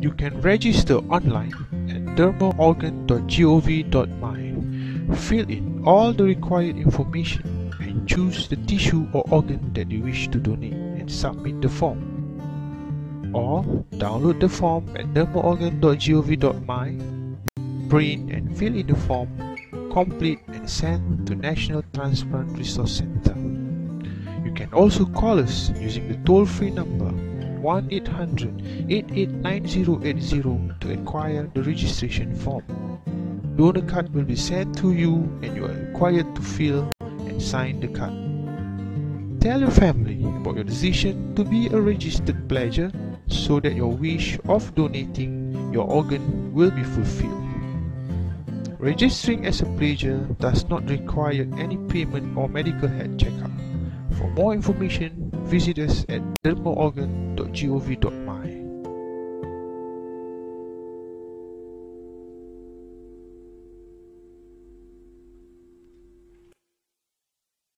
You can register online at dermaorgan.gov.my. Fill in all the required information and choose the tissue or organ that you wish to donate and submit the form. Or download the form at dermaorgan.gov.my, print and fill in the form, complete and send to National Transplant Resource Center. You can also call us using the toll-free number 1-800-889080 to acquire the registration form. Donor card will be sent to you and you are required to fill and sign the card. Tell your family about your decision to be a registered pledger so that your wish of donating your organ will be fulfilled. Registering as a pledger does not require any payment or medical health checkup. For more information, visit us at de ouvidor.